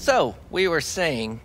So, we were saying